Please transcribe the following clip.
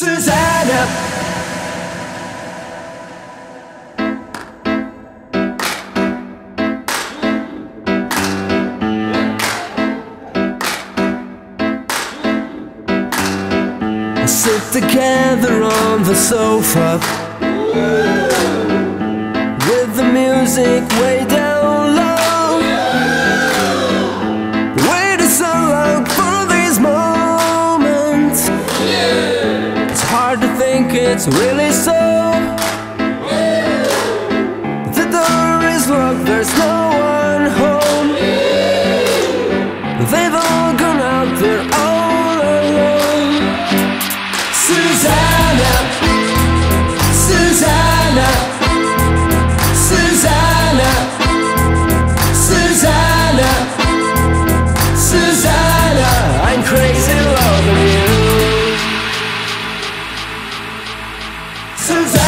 Susanna. Sit together on the sofa with the music way down it's really so. The door is locked, there's no one home. They've 슬슬